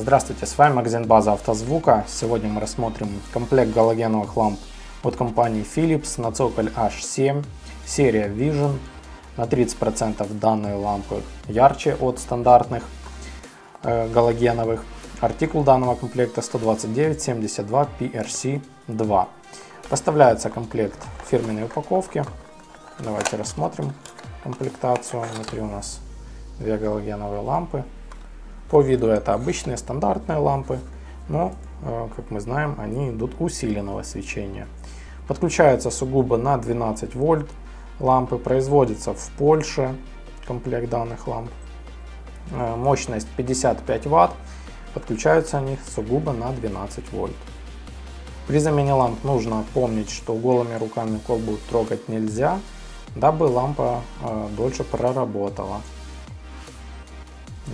Здравствуйте, с вами магазин база автозвука. Сегодня мы рассмотрим комплект галогеновых ламп от компании Philips на цоколь H7, серия Vision. На 30% данные лампы ярче от стандартных э, галогеновых. Артикул данного комплекта 12972 PRC2. Поставляется комплект в фирменной упаковке. Давайте рассмотрим комплектацию. Внутри у нас две галогеновые лампы. По виду это обычные стандартные лампы, но, э, как мы знаем, они идут усиленного свечения. Подключаются сугубо на 12 вольт. Лампы производятся в Польше, комплект данных ламп. Э, мощность 55 ватт. Подключаются они сугубо на 12 вольт. При замене ламп нужно помнить, что голыми руками колбу трогать нельзя, дабы лампа э, дольше проработала.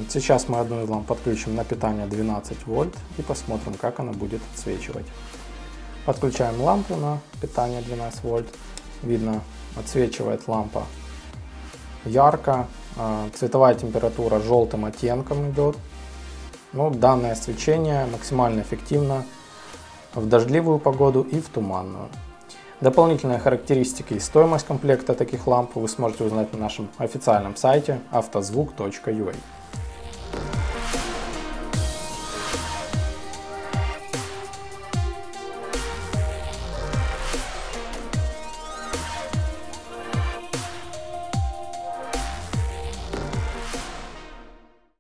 Сейчас мы одну из ламп подключим на питание 12 вольт и посмотрим, как она будет отсвечивать. Подключаем лампу на питание 12 вольт. Видно, отсвечивает лампа ярко. А, цветовая температура желтым оттенком идет. Но ну, данное освещение максимально эффективно в дождливую погоду и в туманную. Дополнительные характеристики и стоимость комплекта таких ламп вы сможете узнать на нашем официальном сайте автозвук.ua.